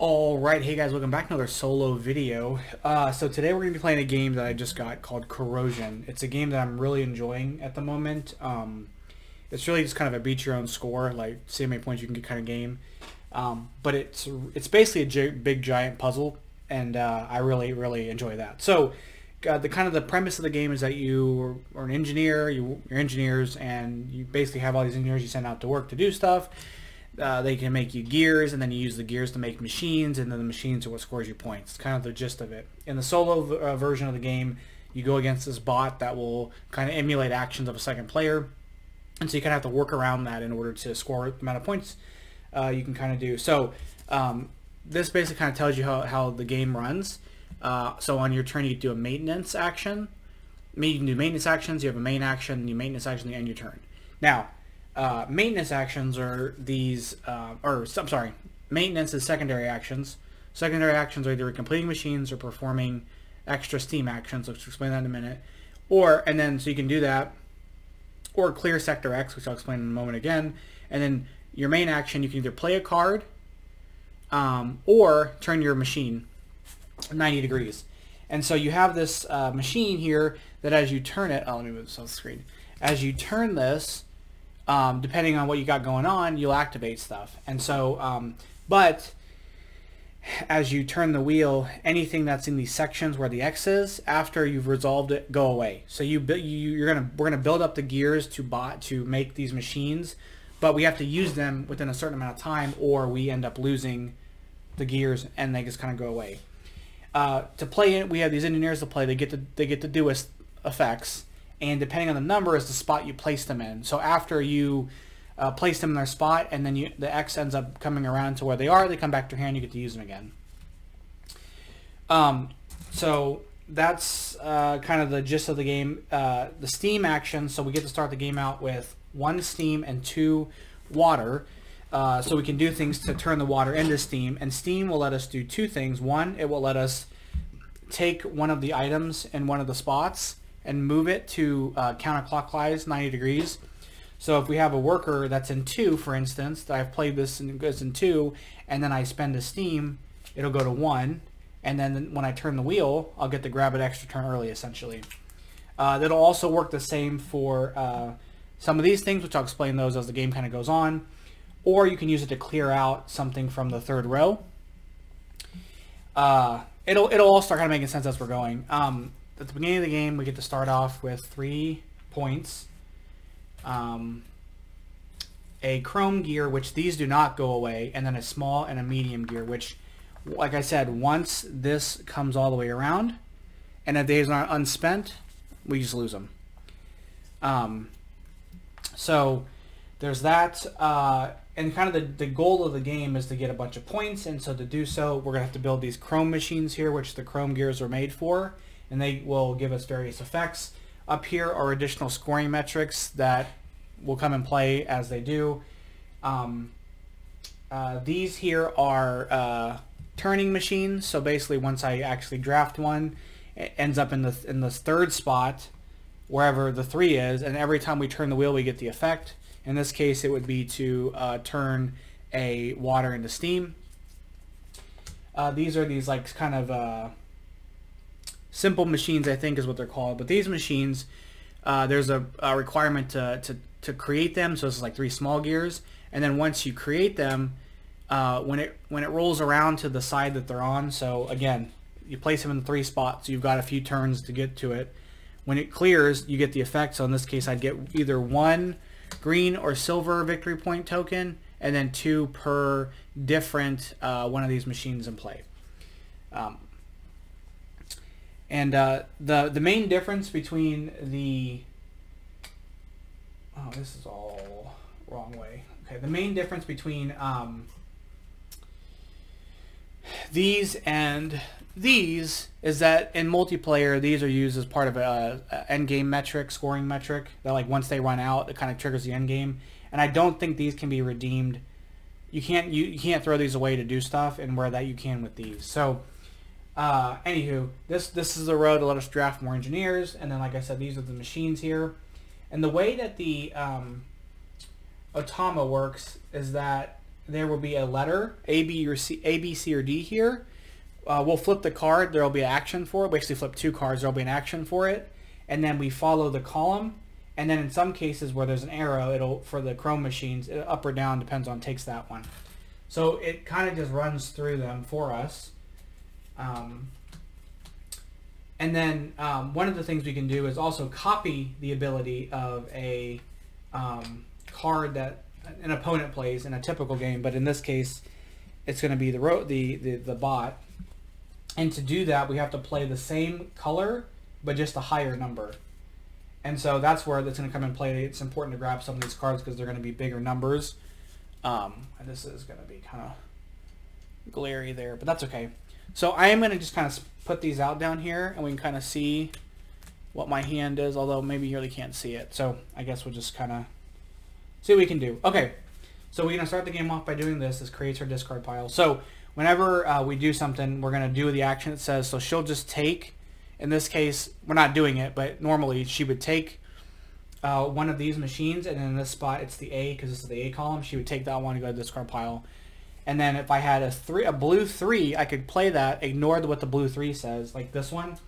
Alright, hey guys, welcome back to another solo video. Uh, so today we're going to be playing a game that I just got called Corrosion. It's a game that I'm really enjoying at the moment. Um, it's really just kind of a beat your own score, like see how many points you can get kind of game. Um, but it's it's basically a big giant puzzle, and uh, I really, really enjoy that. So uh, the kind of the premise of the game is that you are an engineer, you, you're engineers, and you basically have all these engineers you send out to work to do stuff uh, they can make you gears, and then you use the gears to make machines, and then the machines are what scores you points. It's kind of the gist of it. In the solo uh, version of the game, you go against this bot that will kind of emulate actions of a second player, and so you kind of have to work around that in order to score the amount of points uh, you can kind of do. So um, this basically kind of tells you how, how the game runs. Uh, so on your turn, you do a maintenance action. You can do maintenance actions. You have a main action, you maintenance action, and your turn. Now, uh, maintenance actions are these, uh, or I'm sorry, maintenance is secondary actions. Secondary actions are either completing machines or performing extra steam actions, I'll explain that in a minute. Or, and then, so you can do that, or clear sector X, which I'll explain in a moment again. And then your main action, you can either play a card, um, or turn your machine 90 degrees. And so you have this uh, machine here that as you turn it, oh, let me move this off the screen. As you turn this, um, depending on what you got going on, you'll activate stuff. And so, um, but as you turn the wheel, anything that's in these sections where the X is, after you've resolved it, go away. So you, you you're gonna we're gonna build up the gears to bot to make these machines, but we have to use them within a certain amount of time, or we end up losing the gears and they just kind of go away. Uh, to play it, we have these engineers to play. They get to they get to do effects and depending on the number is the spot you place them in. So after you uh, place them in their spot and then you, the X ends up coming around to where they are, they come back to hand, you get to use them again. Um, so that's uh, kind of the gist of the game. Uh, the steam action, so we get to start the game out with one steam and two water. Uh, so we can do things to turn the water into steam. And steam will let us do two things. One, it will let us take one of the items in one of the spots and move it to uh, counterclockwise 90 degrees. So if we have a worker that's in 2, for instance, that I've played this and goes in 2, and then I spend a steam, it'll go to 1, and then when I turn the wheel, I'll get to grab it extra turn early, essentially. Uh, that'll also work the same for uh, some of these things, which I'll explain those as the game kind of goes on. Or you can use it to clear out something from the third row. Uh, it'll it'll all start kind of making sense as we're going. Um, at the beginning of the game, we get to start off with three points. Um, a chrome gear, which these do not go away, and then a small and a medium gear, which, like I said, once this comes all the way around, and if these aren't unspent, we just lose them. Um, so there's that, uh, and kind of the, the goal of the game is to get a bunch of points, and so to do so, we're going to have to build these chrome machines here, which the chrome gears are made for and they will give us various effects. Up here are additional scoring metrics that will come in play as they do. Um, uh, these here are uh, turning machines. So basically, once I actually draft one, it ends up in the in the third spot, wherever the three is, and every time we turn the wheel, we get the effect. In this case, it would be to uh, turn a water into steam. Uh, these are these like kind of uh, simple machines, I think is what they're called. But these machines, uh, there's a, a, requirement to, to, to create them. So it's like three small gears. And then once you create them, uh, when it when it rolls around to the side that they're on, so again, you place them in three spots. you've got a few turns to get to it. When it clears, you get the effect. So in this case, I'd get either one green or silver victory point token, and then two per different uh, one of these machines in play. Um, and uh, the the main difference between the oh this is all wrong way. Okay, the main difference between um, these and these is that in multiplayer these are used as part of a, a end game metric, scoring metric. That like once they run out, it kind of triggers the end game. And I don't think these can be redeemed. You can't you, you can't throw these away to do stuff, and where that you can with these. So uh, anywho, this this is the road to let us draft more engineers, and then like I said, these are the machines here. And the way that the um, Automa works is that there will be a letter A, B, or C, A, B, C, or D here. Uh, we'll flip the card. There will be an action for it. We flip two cards. There will be an action for it, and then we follow the column. And then in some cases where there's an arrow, it'll for the Chrome machines, up or down depends on takes that one. So it kind of just runs through them for us. Um, and then um, one of the things we can do is also copy the ability of a um, card that an opponent plays in a typical game, but in this case, it's going to be the, the, the, the bot. And to do that, we have to play the same color, but just a higher number. And so that's where that's going to come in play. It's important to grab some of these cards because they're going to be bigger numbers. Um, and this is going to be kind of glary there, but that's okay. So I am going to just kind of put these out down here and we can kind of see what my hand is, although maybe you really can't see it. So I guess we'll just kind of see what we can do. Okay, so we're going to start the game off by doing this. This creates our discard pile. So whenever uh, we do something, we're going to do the action it says. So she'll just take, in this case, we're not doing it, but normally she would take uh, one of these machines, and in this spot it's the A because this is the A column. She would take that one and go to the discard pile. And then if I had a three, a blue three, I could play that, ignore what the blue three says, like this one.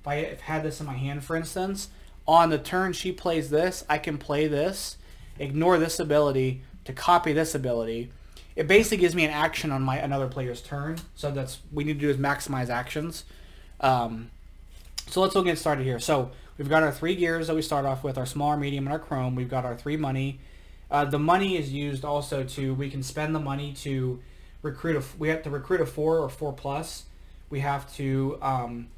If I had this in my hand, for instance, on the turn she plays this, I can play this, ignore this ability to copy this ability. It basically gives me an action on my another player's turn. So that's we need to do is maximize actions. Um, so let's go get started here. So we've got our three gears that we start off with, our small, medium, and our chrome. We've got our three money. Uh, the money is used also to, we can spend the money to recruit, a, we have to recruit a four or four plus. We have to um,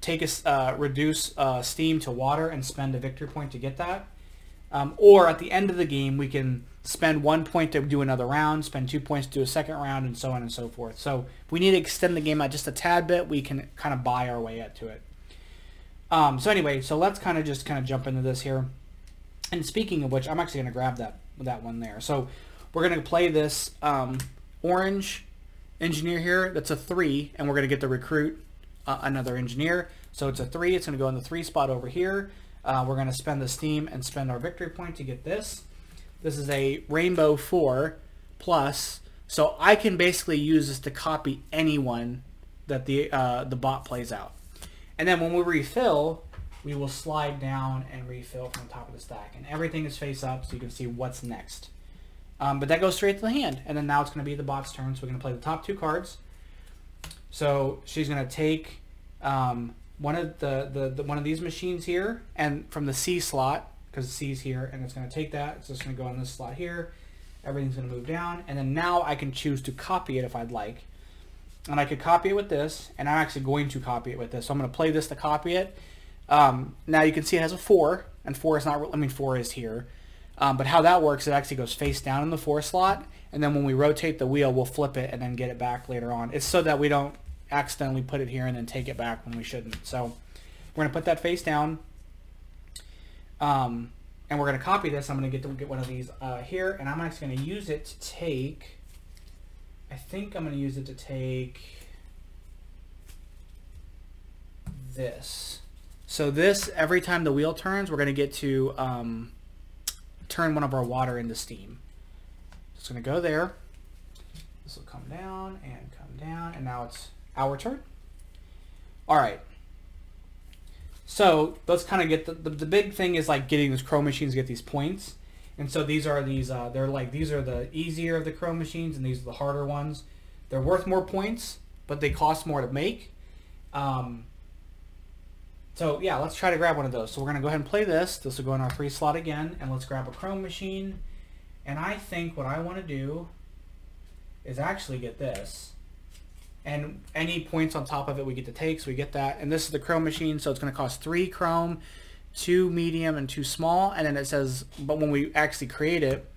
take a, uh, reduce uh, steam to water and spend a victory point to get that. Um, or at the end of the game, we can spend one point to do another round, spend two points to do a second round, and so on and so forth. So if we need to extend the game out just a tad bit, we can kind of buy our way up to it. Um, so anyway, so let's kind of just kind of jump into this here. And speaking of which, I'm actually going to grab that that one there. So we're going to play this um, orange engineer here. That's a three, and we're going to get the recruit uh, another engineer. So it's a three. It's going to go in the three spot over here. Uh, we're going to spend the steam and spend our victory point to get this. This is a rainbow four plus. So I can basically use this to copy anyone that the uh, the bot plays out. And then when we refill, we will slide down and refill from the top of the stack. And everything is face up so you can see what's next. Um, but that goes straight to the hand. And then now it's going to be the bot's turn. So we're going to play the top two cards. So she's going to take um, one of the, the, the, one of these machines here and from the C slot because C is here and it's going to take that. It's just going to go in this slot here. Everything's going to move down. And then now I can choose to copy it if I'd like. And I could copy it with this, and I'm actually going to copy it with this. So I'm going to play this to copy it. Um, now you can see it has a 4, and 4 is not, I mean 4 is here. Um, but how that works, it actually goes face down in the 4 slot, and then when we rotate the wheel, we'll flip it and then get it back later on. It's so that we don't accidentally put it here and then take it back when we shouldn't. So we're going to put that face down, um, and we're going to copy this. I'm going to get, to get one of these uh, here, and I'm actually going to use it to take, I think I'm going to use it to take this. So this, every time the wheel turns, we're going to get to um, turn one of our water into steam. It's going to go there. This will come down and come down, and now it's our turn. All right. So let's kind of get the, the, the, big thing is like getting these Chrome machines get these points. And so these are these, uh, they're like, these are the easier of the Chrome machines and these are the harder ones. They're worth more points, but they cost more to make. Um, so yeah, let's try to grab one of those. So we're going to go ahead and play this. This will go in our free slot again. And let's grab a Chrome machine. And I think what I want to do is actually get this. And any points on top of it we get to take, so we get that. And this is the Chrome machine, so it's going to cost three Chrome, two medium, and two small. And then it says, but when we actually create it,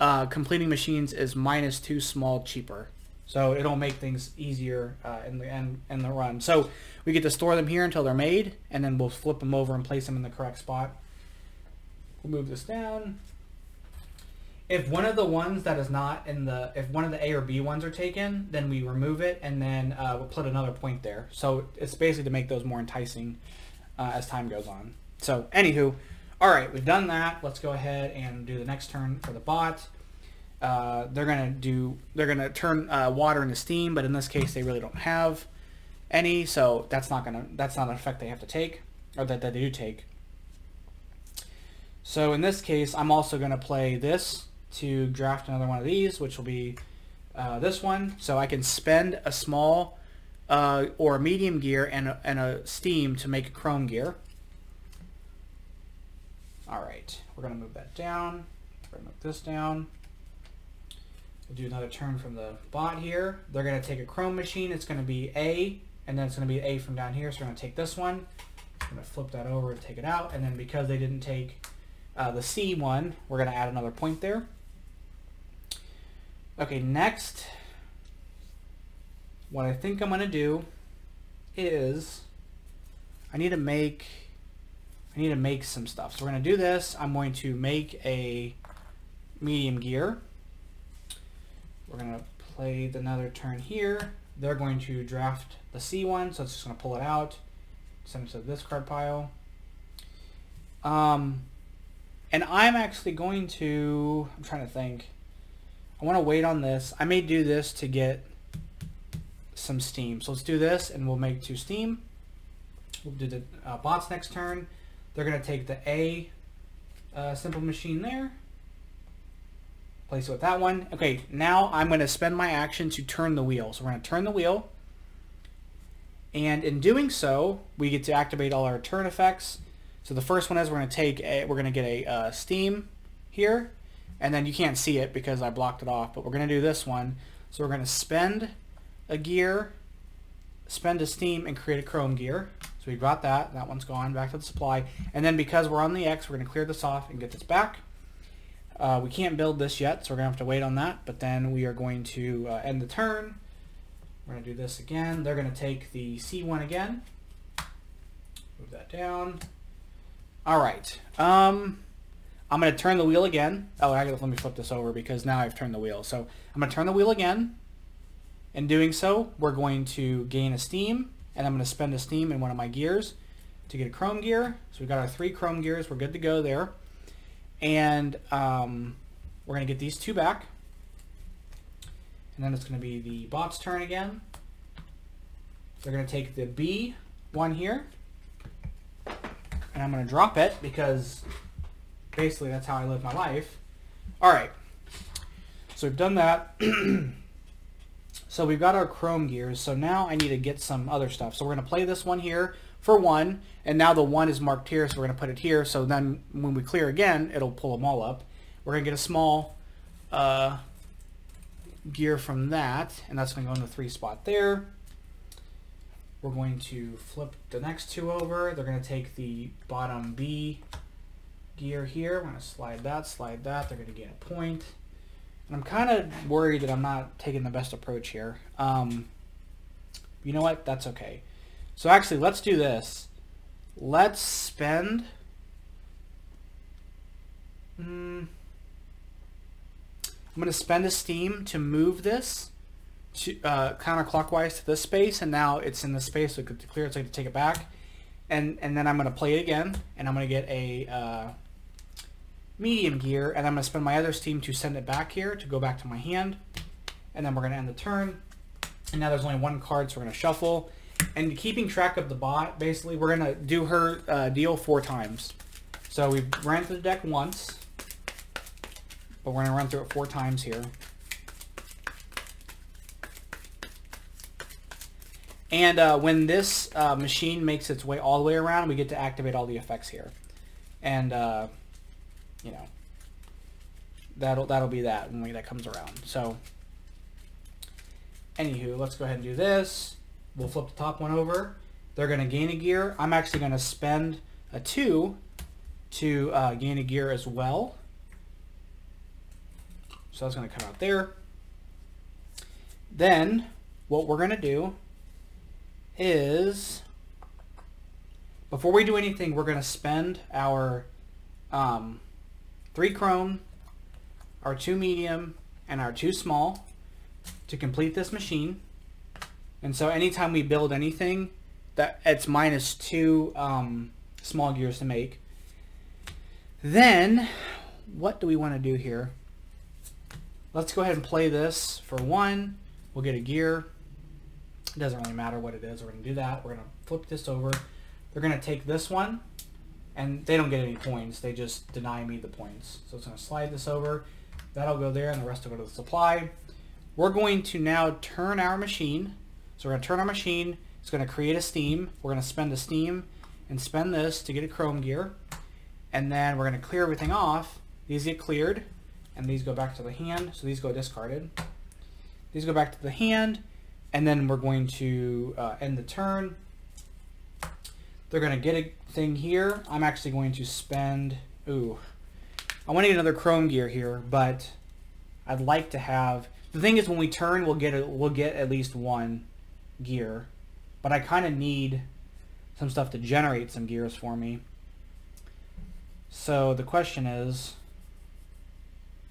uh, completing machines is minus two small cheaper. So it'll make things easier uh, in the end in the run. So we get to store them here until they're made, and then we'll flip them over and place them in the correct spot. We'll move this down. If one of the ones that is not in the, if one of the A or B ones are taken, then we remove it and then uh, we'll put another point there. So it's basically to make those more enticing uh, as time goes on. So anywho, all right, we've done that. Let's go ahead and do the next turn for the bot. uh, they're gonna do they're gonna turn uh, water into steam, but in this case they really don't have any, so that's not gonna that's not an effect they have to take or that, that they do take. So in this case, I'm also gonna play this to draft another one of these, which will be uh, this one. So I can spend a small uh, or a medium gear and a, and a steam to make a chrome gear. All right, we're gonna move that down. We're gonna move this down. We'll do another turn from the bot here. They're gonna take a chrome machine. It's gonna be A, and then it's gonna be A from down here. So we're gonna take this one. I'm gonna flip that over and take it out. And then because they didn't take uh, the C one, we're gonna add another point there. Okay, next, what I think I'm gonna do is I need to make I need to make some stuff. So we're going to do this. I'm going to make a medium gear. We're going to play another turn here. They're going to draft the C one, so it's just going to pull it out, send it to this card pile. Um, and I'm actually going to, I'm trying to think, I want to wait on this. I may do this to get some steam. So let's do this and we'll make two steam. We'll do the uh, bots next turn. They're going to take the A uh, simple machine there. Place it with that one. Okay, now I'm going to spend my action to turn the wheel. So we're going to turn the wheel. And in doing so, we get to activate all our turn effects. So the first one is we're going to take a, we're going to get a uh, steam here. And then you can't see it because I blocked it off, but we're going to do this one. So we're going to spend a gear, spend a steam, and create a chrome gear. So we've got that. That one's gone. Back to the supply. And then because we're on the X, we're going to clear this off and get this back. Uh, we can't build this yet, so we're going to have to wait on that. But then we are going to uh, end the turn. We're going to do this again. They're going to take the C1 again. Move that down. All right. Um, I'm going to turn the wheel again. Oh, I let me flip this over because now I've turned the wheel. So I'm going to turn the wheel again. In doing so, we're going to gain a steam and I'm going to spend a steam in one of my gears to get a chrome gear. So we've got our three chrome gears. We're good to go there. And um, we're going to get these two back. And then it's going to be the bot's turn again. They're going to take the B one here. And I'm going to drop it because basically that's how I live my life. All right. So we've done that. So we've got our chrome gears. So now I need to get some other stuff. So we're going to play this one here for one. And now the one is marked here, so we're going to put it here. So then when we clear again, it'll pull them all up. We're going to get a small uh, gear from that. And that's going to go in the three spot there. We're going to flip the next two over. They're going to take the bottom B gear here. Going to slide that, slide that. They're going to get a point. And I'm kind of worried that I'm not taking the best approach here. Um, you know what? That's okay. So actually, let's do this. Let's spend... Mm, I'm going to spend a steam to move this to, uh, counterclockwise to this space, and now it's in the space, so to clear it, so I can take it back. And, and then I'm going to play it again, and I'm going to get a... Uh, medium gear, and I'm going to spend my other steam to send it back here to go back to my hand. And then we're going to end the turn. And now there's only one card, so we're going to shuffle. And keeping track of the bot, basically, we're going to do her uh, deal four times. So we ran through the deck once, but we're going to run through it four times here. And uh, when this uh, machine makes its way all the way around, we get to activate all the effects here. And uh, you know, that'll that'll be that when that comes around. So, anywho, let's go ahead and do this. We'll flip the top one over. They're going to gain a gear. I'm actually going to spend a 2 to uh, gain a gear as well. So that's going to come out there. Then, what we're going to do is, before we do anything, we're going to spend our um, three chrome, our two medium, and our two small to complete this machine. And so anytime we build anything, that it's minus two um, small gears to make. Then, what do we want to do here? let's go ahead and play this for one. We'll get a gear. It doesn't really matter what it is. We're going to do that. We're going to flip this over. They're going to take this one, and they don't get any points. They just deny me the points. So it's going to slide this over. That'll go there, and the rest will go to the supply. We're going to now turn our machine. So we're going to turn our machine. It's going to create a steam. We're going to spend a steam and spend this to get a chrome gear. And then we're going to clear everything off. These get cleared, and these go back to the hand. So these go discarded. These go back to the hand, and then we're going to uh, end the turn. They're going to get a thing here. I'm actually going to spend... Ooh. I want to get another chrome gear here, but I'd like to have... The thing is, when we turn, we'll get a, we'll get at least one gear. But I kind of need some stuff to generate some gears for me. So the question is,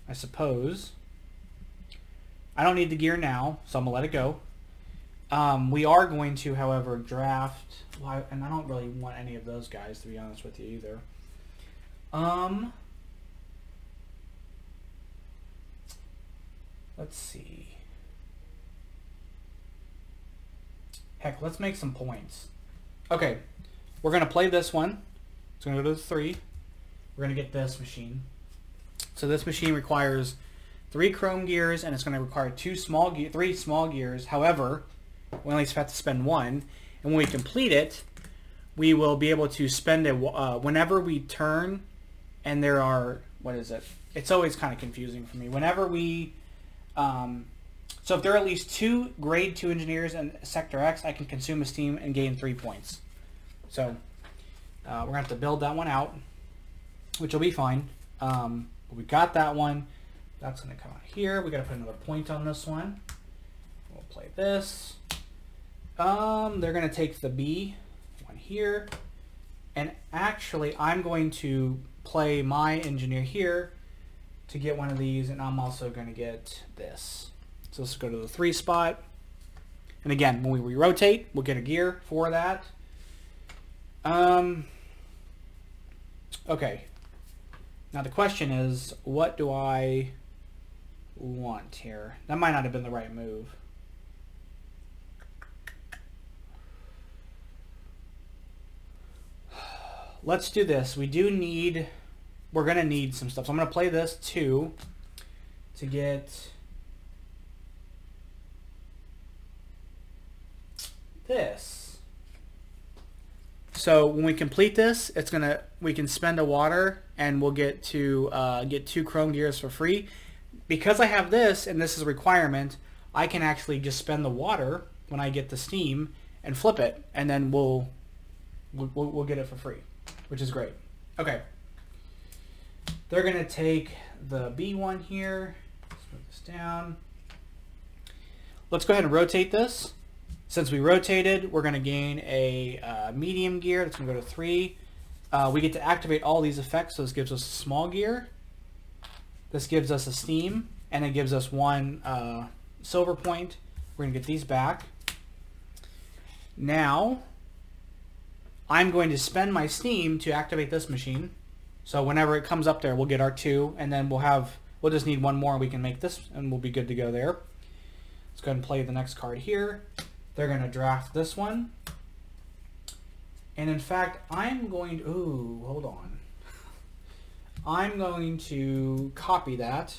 I suppose, I don't need the gear now, so I'm going to let it go. Um, we are going to, however, draft, well, and I don't really want any of those guys, to be honest with you, either. Um, let's see. Heck, let's make some points. Okay, we're going to play this one. It's going to go to the three. We're going to get this machine. So this machine requires three chrome gears, and it's going to require two small ge three small gears. However, we only have to spend one. And when we complete it, we will be able to spend it uh, whenever we turn, and there are, what is it? It's always kind of confusing for me. Whenever we um, so if there are at least two grade 2 engineers in Sector X, I can consume a steam and gain 3 points. So uh, we're going to have to build that one out, which will be fine. Um, we got that one. That's going to come out here. we got to put another point on this one. We'll play this. Um, they're going to take the B one here. And actually, I'm going to play my engineer here to get one of these, and I'm also going to get this. So let's go to the three spot. And again, when we rotate, we'll get a gear for that. Um, okay. Now the question is, what do I want here? That might not have been the right move. Let's do this. We do need, we're going to need some stuff. So I'm going to play this too to get this. So when we complete this, it's gonna we can spend a water and we'll get to uh, get two chrome gears for free. Because I have this and this is a requirement, I can actually just spend the water when I get the steam and flip it, and then we'll we'll, we'll get it for free, which is great. Okay. They're gonna take the B one here. Let's move this down. Let's go ahead and rotate this. Since we rotated, we're going to gain a uh, medium gear. That's going to go to 3. Uh, we get to activate all these effects, so this gives us a small gear. This gives us a steam, and it gives us one uh, silver point. We're going to get these back. Now, I'm going to spend my steam to activate this machine. So whenever it comes up there, we'll get our two, and then we'll have, we'll just need one more, and we can make this, and we'll be good to go there. Let's go ahead and play the next card here. They're going to draft this one. And in fact, I'm going to, ooh, hold on. I'm going to copy that.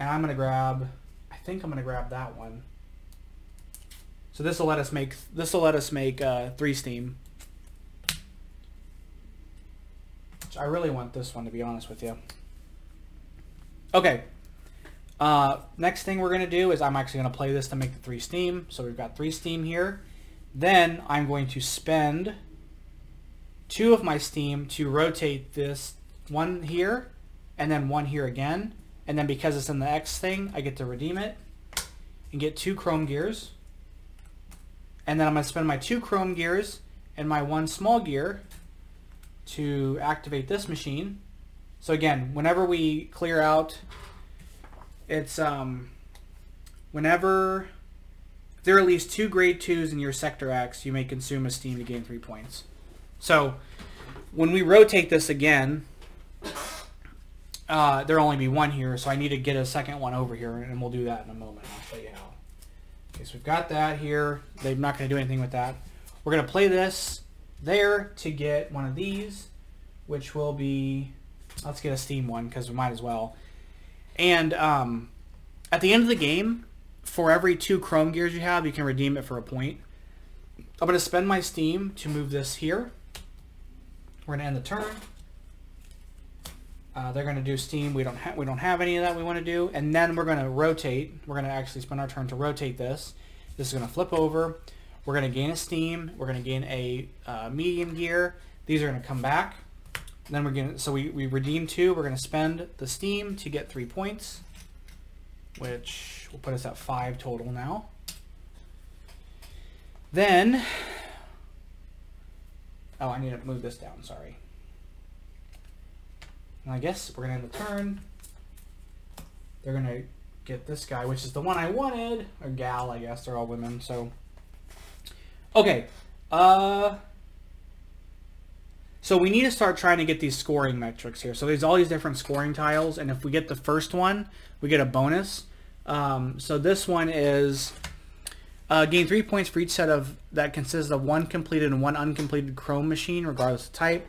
And I'm going to grab, I think I'm going to grab that one. So this will let us make, this will let us make uh, three steam. I really want this one to be honest with you. Okay, uh, next thing we're going to do is I'm actually going to play this to make the three steam. So we've got three steam here. Then I'm going to spend two of my steam to rotate this one here and then one here again. And then because it's in the X thing, I get to redeem it and get two chrome gears. And then I'm going to spend my two chrome gears and my one small gear to activate this machine. So again, whenever we clear out it's um, whenever there are at least two grade twos in your sector X, you may consume a steam to gain three points. So when we rotate this again, uh, there'll only be one here, so I need to get a second one over here, and we'll do that in a moment. I'll show you how. Okay, so we've got that here. They're not going to do anything with that. We're going to play this there to get one of these, which will be, let's get a Steam one, because we might as well. And um, at the end of the game, for every two Chrome gears you have, you can redeem it for a point. I'm going to spend my Steam to move this here. We're going to end the turn. Uh, they're going to do steam. We don't have we don't have any of that we want to do, and then we're going to rotate. We're going to actually spend our turn to rotate this. This is going to flip over. We're going to gain a steam. We're going to gain a uh, medium gear. These are going to come back. Then we're to so we we redeem two. We're to spend the steam to get three points, which will put us at five total now. Then, oh, I need to move this down. Sorry. And I guess we're to end the turn. They're to get this guy, which is the one I wanted. Or gal, I guess. They're all women, so... Okay. Uh... So we need to start trying to get these scoring metrics here. So there's all these different scoring tiles, and if we get the first one, we get a bonus. Um, so this one is uh, gain three points for each set of that consists of one completed and one uncompleted Chrome machine, regardless of type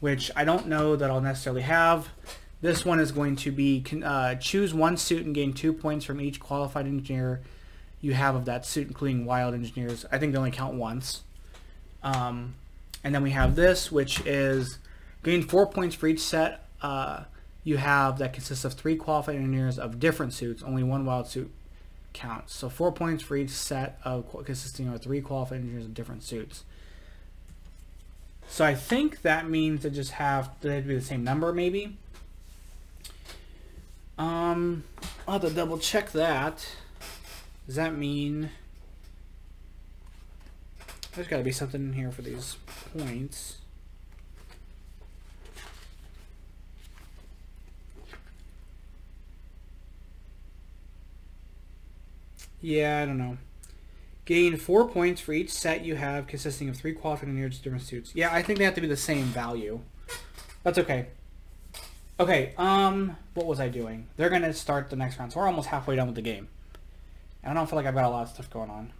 which I don't know that I'll necessarily have. This one is going to be uh, choose one suit and gain two points from each qualified engineer you have of that suit, including wild engineers. I think they only count once. Um, and then we have this, which is gain four points for each set uh, you have that consists of three qualified engineers of different suits. Only one wild suit counts. So four points for each set of consisting of three qualified engineers of different suits. So I think that means they just have they have to be the same number, maybe. Um, I'll have to double check that. Does that mean there's got to be something in here for these points? Yeah, I don't know. Gain four points for each set you have consisting of three qualified engineers different suits. Yeah, I think they have to be the same value. That's okay. Okay, um, what was I doing? They're going to start the next round, so we're almost halfway done with the game. And I don't feel like I've got a lot of stuff going on.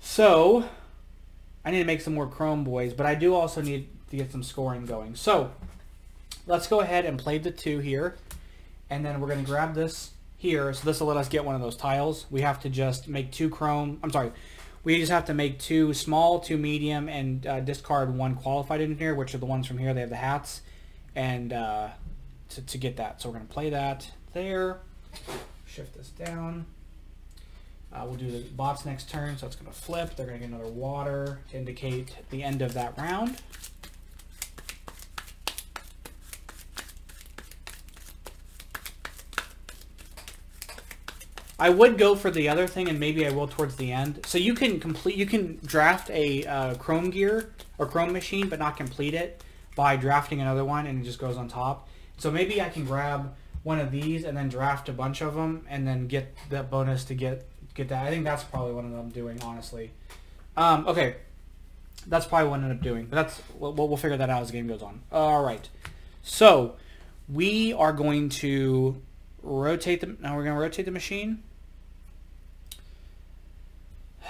So, I need to make some more Chrome boys, but I do also need to get some scoring going. So, let's go ahead and play the two here. And then we're going to grab this here, so this will let us get one of those tiles. We have to just make two chrome, I'm sorry, we just have to make two small, two medium, and uh, discard one qualified engineer, which are the ones from here, they have the hats, and uh, to, to get that. So we're going to play that there, shift this down. Uh, we'll do the bots next turn, so it's going to flip. They're going to get another water to indicate the end of that round. I would go for the other thing, and maybe I will towards the end. So you can complete, you can draft a uh, Chrome gear or Chrome machine, but not complete it by drafting another one, and it just goes on top. So maybe I can grab one of these and then draft a bunch of them, and then get that bonus to get get that. I think that's probably what I'm doing, honestly. Um, okay, that's probably what I ended up doing, but that's we'll, we'll figure that out as the game goes on. All right, so we are going to rotate the, now we're going to rotate the machine.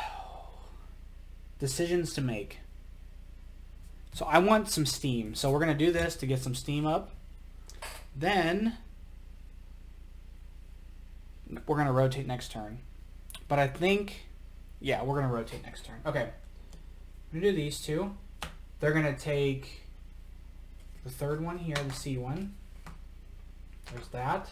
Decisions to make. So I want some steam. So we're going to do this to get some steam up. Then we're going to rotate next turn. But I think, yeah, we're going to rotate next turn. Okay. I'm going to do these two. They're going to take the third one here, the C one. There's that.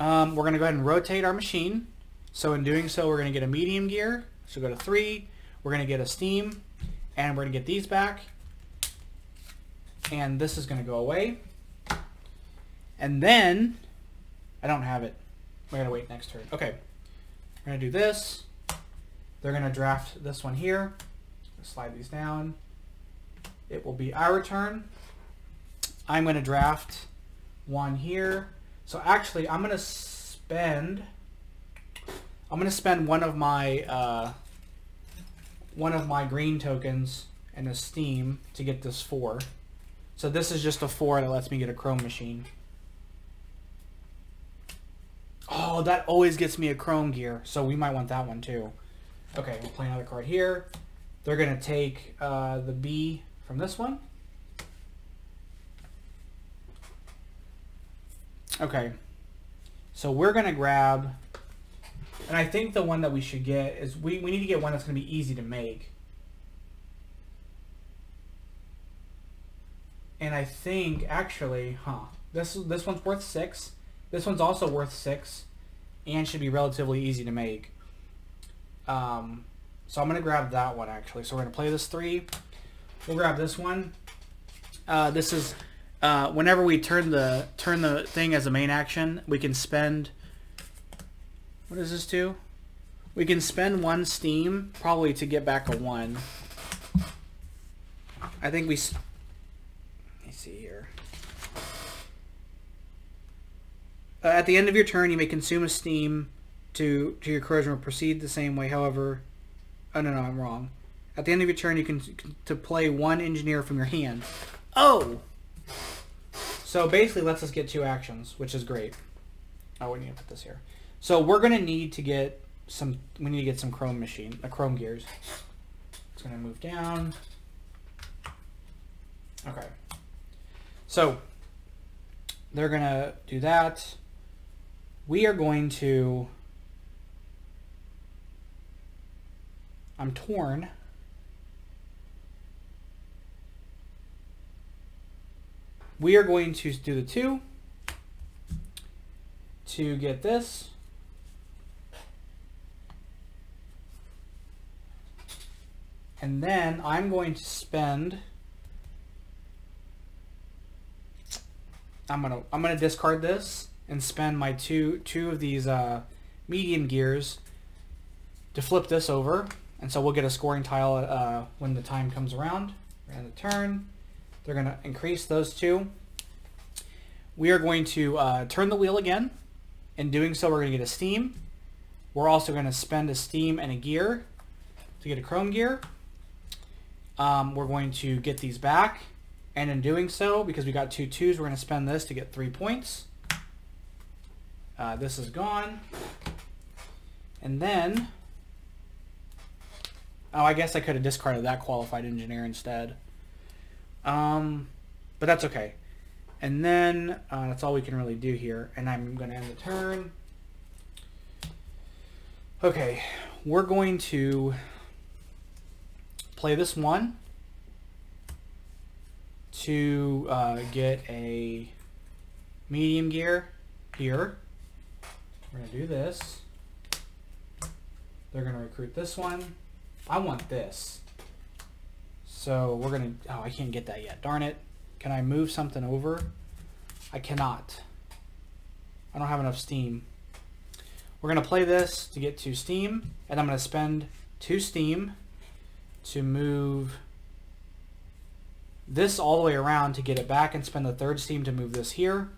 Um, we're going to go ahead and rotate our machine. So in doing so, we're going to get a medium gear. So go to 3. We're going to get a steam. And we're going to get these back. And this is going to go away. And then, I don't have it. We're to wait next turn. Okay. We're to do this. They're going to draft this one here. Slide these down. It will be our turn. I'm going to draft one here. So actually, I'm going to spend... I'm to spend one of my... Uh, one of my green tokens and a steam to get this four. So this is just a 4 that lets me get a chrome machine. Oh, that always gets me a chrome gear, so we might want that one too. Okay, we'll play another card here. They're going to take uh, the B from this one. Okay, so we're going to grab, and I think the one that we should get is, we, we need to get one that's going to be easy to make. And I think, actually, huh, this, this one's worth 6. This one's also worth 6 and should be relatively easy to make. Um, so I'm going to grab that one, actually. So we're going to play this 3. We'll grab this one. Uh, this is uh, whenever we turn the turn the thing as a main action, we can spend. What does this do? We can spend one steam probably to get back a one. I think we. Let me see here. Uh, at the end of your turn, you may consume a steam to to your corrosion will proceed the same way. However, oh no no I'm wrong. At the end of your turn, you can to play one engineer from your hand. Oh. So basically, lets us get two actions, which is great. Oh, we need to put this here. So we're gonna need to get some. We need to get some chrome machine, uh, chrome gears. It's gonna move down. Okay. So they're gonna do that. We are going to. I'm torn. We are going to do the two to get this. And then I'm going to spend I'm gonna I'm gonna discard this and spend my two two of these uh, medium gears to flip this over and so we'll get a scoring tile uh, when the time comes around and the turn they're going to increase those two. We are going to uh, turn the wheel again. In doing so, we're going to get a steam. We're also going to spend a steam and a gear to get a chrome gear. Um, we're going to get these back. And in doing so, because we got two twos, we're going to spend this to get three points. Uh, this is gone. And then, oh, I guess I could have discarded that qualified engineer instead. Um, but that's okay. And then uh, that's all we can really do here. And I'm going to end the turn. Okay, we're going to play this one to uh, get a medium gear here. We're to do this. They're to recruit this one. I want this. So we're to, oh, I can't get that yet. Darn it. Can I move something over? I cannot. I don't have enough steam. We're to play this to get to steam, and I'm to spend two steam to move this all the way around to get it back and spend the third steam to move this here.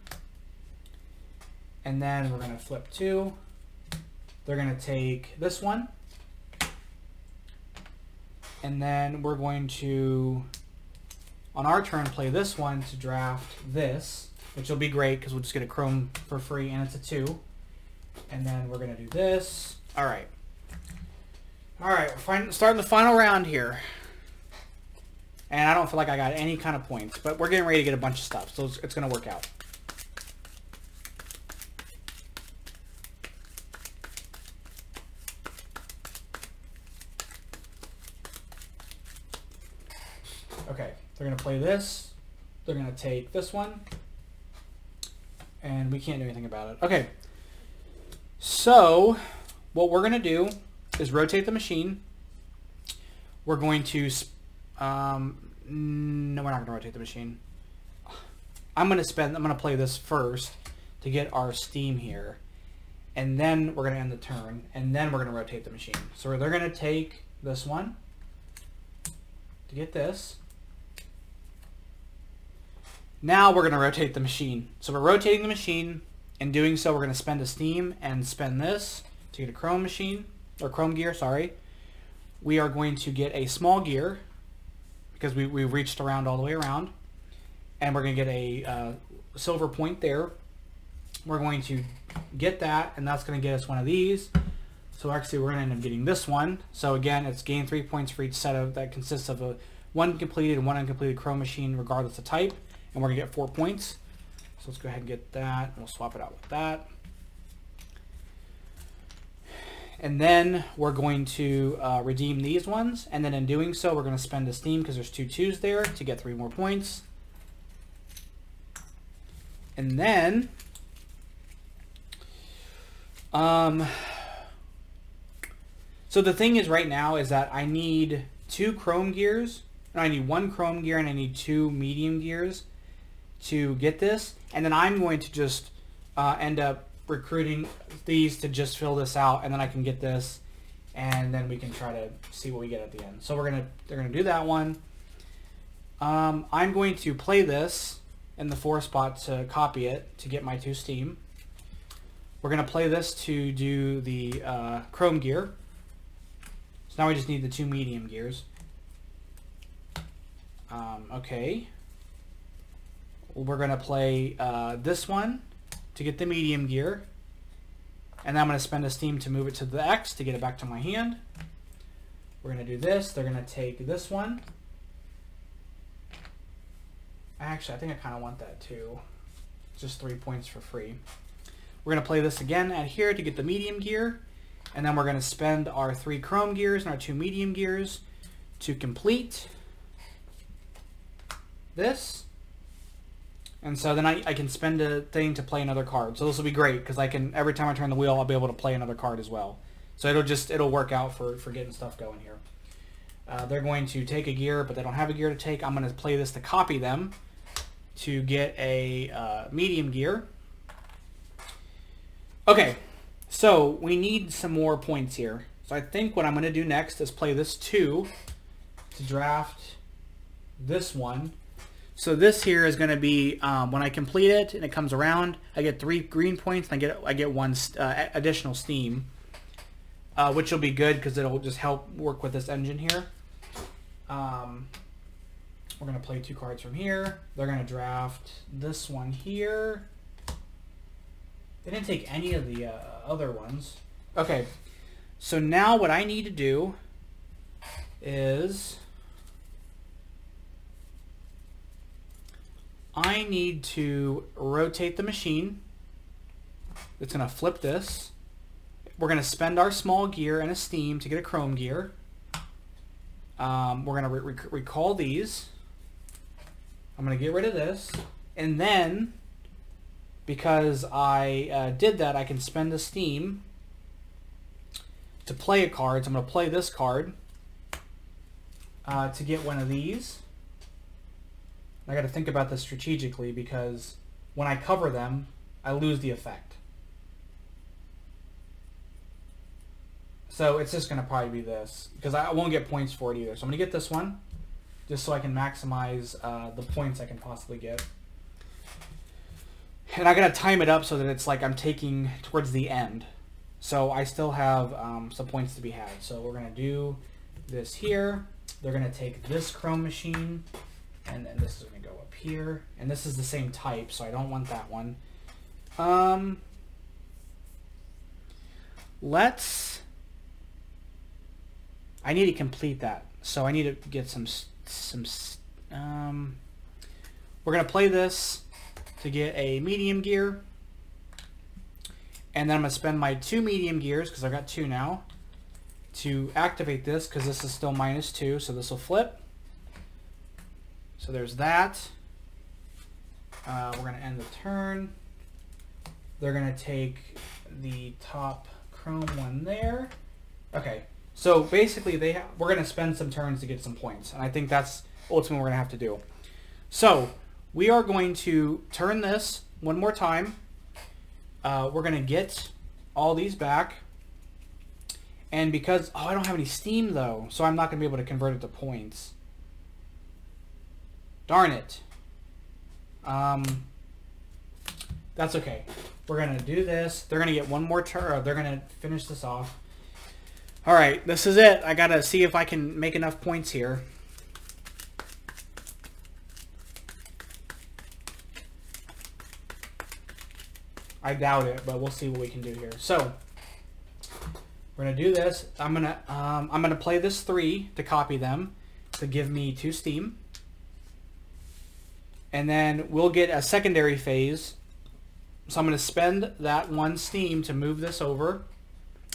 And then we're going to flip two. They're going to take this one and then we're going to, on our turn, play this one to draft this, which will be great because we'll just get a Chrome for free and it's a 2. And then we're going to do this. All right. All right, we're starting the final round here. And I don't feel like I got any kind of points, but we're getting ready to get a bunch of stuff, so it's, it's going to work out. They're going to play this. They're going to take this one. And we can't do anything about it. Okay. So, what we're going to do is rotate the machine. We're going to... Um, no, we're not going to rotate the machine. I'm going to spend... I'm going to play this first to get our steam here. And then we're going to end the turn. And then we're going to rotate the machine. So they're going to take this one to get this. Now we're going to rotate the machine. So we're rotating the machine. In doing so, we're going to spend a steam and spend this to get a chrome machine, or chrome gear, sorry. We are going to get a small gear because we, we reached around all the way around. and we're going to get a uh, silver point there. We're going to get that, and that's going to get us one of these. So actually, we're going to end up getting this one. So again, it's gain three points for each set of that consists of a one completed and one uncompleted chrome machine, regardless of type, and we're to get four points. So let's go ahead and get that. We'll swap it out with that. And then we're going to uh, redeem these ones. And then in doing so, we're going to spend a steam because there's two twos there to get three more points. And then, um, so the thing is right now is that I need two chrome gears. and I need one chrome gear and I need two medium gears to get this. And then I'm going to just uh, end up recruiting these to just fill this out and then I can get this and then we can try to see what we get at the end. So we're gonna they're gonna do that one. Um, I'm going to play this in the four spot to copy it to get my two steam. We're gonna play this to do the uh, chrome gear. So now we just need the two medium gears. Um, okay. We're gonna play uh, this one to get the medium gear. And then I'm going to spend a steam to move it to the X to get it back to my hand. We're going to do this. They're going to take this one. Actually, I think I kind of want that too. Just three points for free. We're going to play this again at here to get the medium gear. And then we're going to spend our three chrome gears and our two medium gears to complete this. And so then I, I can spend a thing to play another card. So this will be great because I can every time I turn the wheel, I'll be able to play another card as well. So it'll just it'll work out for for getting stuff going here. Uh, they're going to take a gear, but they don't have a gear to take. I'm going to play this to copy them to get a uh, medium gear. Okay, so we need some more points here. So I think what I'm going to do next is play this two to draft this one so this here is going to be um, when I complete it and it comes around, I get three green points and I get I get one uh, additional steam, uh, which will be good because it'll just help work with this engine here. Um, we're going to play two cards from here. They're going to draft this one here. They didn't take any of the uh, other ones. Okay, so now what I need to do is I need to rotate the machine. It's going to flip this. We're going to spend our small gear and a steam to get a chrome gear. Um, we're going to re recall these. I'm going to get rid of this. And then, because I uh, did that, I can spend the steam to play a card. So I'm going to play this card uh, to get one of these. I got to think about this strategically because when I cover them, I lose the effect. So it's just going to probably be this because I won't get points for it either. So I'm going to get this one just so I can maximize uh, the points I can possibly get. And I got to time it up so that it's like I'm taking towards the end. So I still have um, some points to be had. So we're going to do this here. They're going to take this chrome machine and then this is going to here. And this is the same type, so I don't want that one. Um, let's... I need to complete that. So I need to get some... some um, we're going to play this to get a medium gear. And then I'm going to spend my two medium gears, because I've got two now, to activate this, because this is still minus two, so this will flip. So there's that. Uh, we're going to end the turn. They're going to take the top chrome one there. Okay, so basically they we're going to spend some turns to get some points. And I think that's ultimately what we're going to have to do. So we are going to turn this one more time. Uh, we're going to get all these back. And because, oh, I don't have any steam though, so I'm not going to be able to convert it to points. Darn it. Um, that's okay. We're going to do this. They're going to get one more turn. They're going to finish this off. All right, this is it. I got to see if I can make enough points here. I doubt it, but we'll see what we can do here. So we're gonna do this. I'm gonna um, I'm gonna play this three to copy them to give me two steam and then we'll get a secondary phase. So I'm gonna spend that one steam to move this over.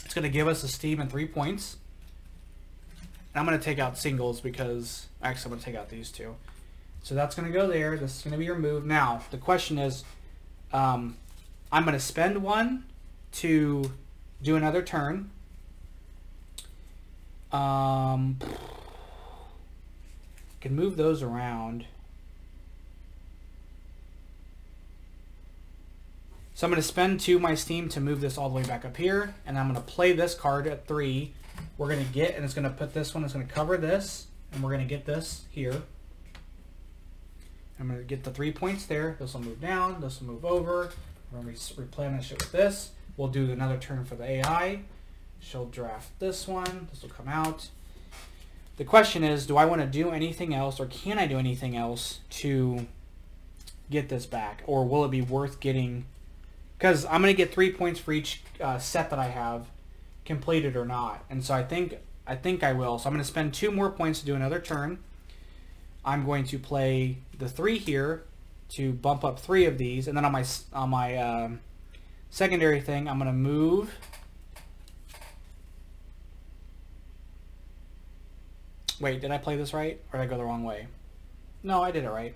It's gonna give us a steam and three points. And I'm gonna take out singles because actually I'm gonna take out these two. So that's going to go there. This is going to be removed. Now, the question is, um, I'm going to spend one to do another turn. Um, can move those around. So I'm going to spend two my steam to move this all the way back up here, and I'm going to play this card at three. We're going to get, and it's going to put this one, it's going to cover this, and we're going to get this here. I'm going to get the three points there. This will move down. This will move over. We're going to replenish it with this. We'll do another turn for the AI. She'll draft this one. This will come out. The question is, do I want to do anything else or can I do anything else to get this back? Or will it be worth getting... Because I'm going to get three points for each uh, set that I have, completed or not. And so I think I think I will. So I'm going to spend two more points to do another turn. I'm going to play the three here to bump up three of these, and then on my on my um, secondary thing, I'm going to move. Wait, did I play this right, or did I go the wrong way? No, I did it right.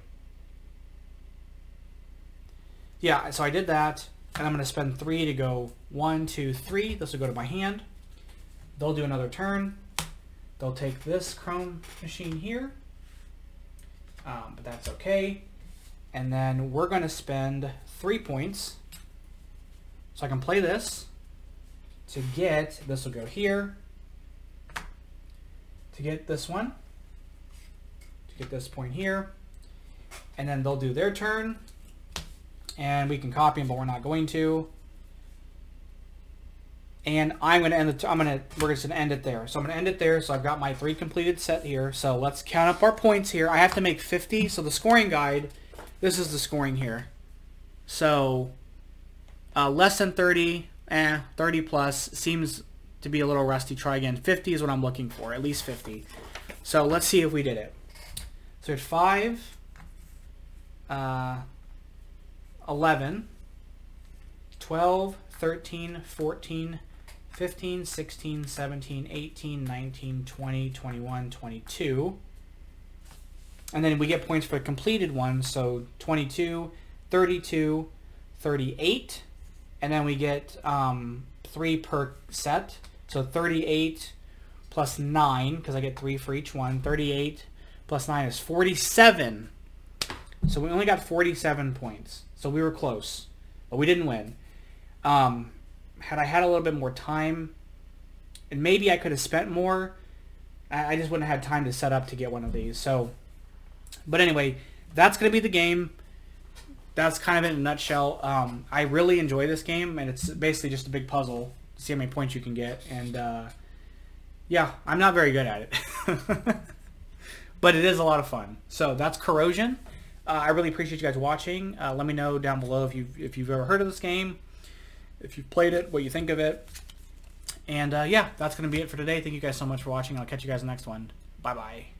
Yeah, so I did that, and I'm going to spend three to go one, two, three. This will go to my hand. They'll do another turn. They'll take this chrome machine here um, but that's okay. And then we're going to spend three points. So I can play this to get, this will go here, to get this one, to get this point here. And then they'll do their turn. And we can copy them, but we're not going to. And I'm going to end the, I'm going to, we're just going to end it there. So I'm going to end it there. So I've got my three completed set here. So let's count up our points here. I have to make 50. So the scoring guide, this is the scoring here. So uh, less than 30, eh, 30 plus seems to be a little rusty. Try again. 50 is what I'm looking for, at least 50. So let's see if we did it. So 5, uh, 11, 12, 13, 14, 15, 16, 17, 18, 19, 20, 21, 22. And then we get points for completed ones, so 22, 32, 38. And then we get um, 3 per set. So 38 plus 9, because I get 3 for each one. 38 plus 9 is 47. So we only got 47 points. So we were close, but we didn't win. Um, had I had a little bit more time, and maybe I could have spent more, I just wouldn't have had time to set up to get one of these. So, but anyway, that's going to be the game. That's kind of in a nutshell. Um, I really enjoy this game, and it's basically just a big puzzle to see how many points you can get. And uh, yeah, I'm not very good at it. but it is a lot of fun. So that's Corrosion. Uh, I really appreciate you guys watching. Uh, let me know down below if you've, if you've ever heard of this game if you've played it, what you think of it. And uh, yeah, that's going to be it for today. Thank you guys so much for watching. I'll catch you guys in the next one. Bye-bye.